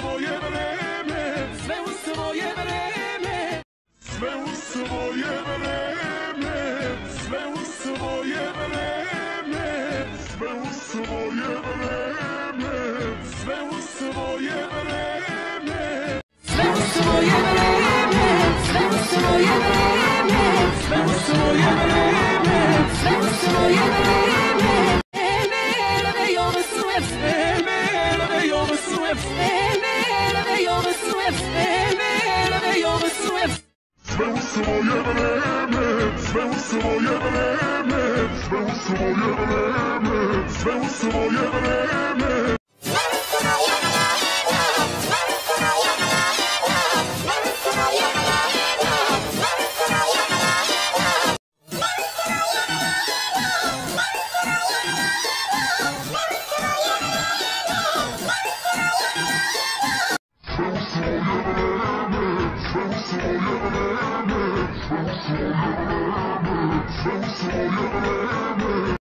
svoje vreme, sve u svoje vreme. Sve u svoje vreme, sve u svoje vreme, sve u svoje vreme, sve u svoje vreme. Sve u svoje vreme, sve u svoje vreme, sve u svoje vreme, sve u svoje vreme. Sve u svoje vreme. Swoje bremy, swe swoje bremy, swe swoje bremy, swe swoje bremy. Swe swoje bremy, swe swoje bremy.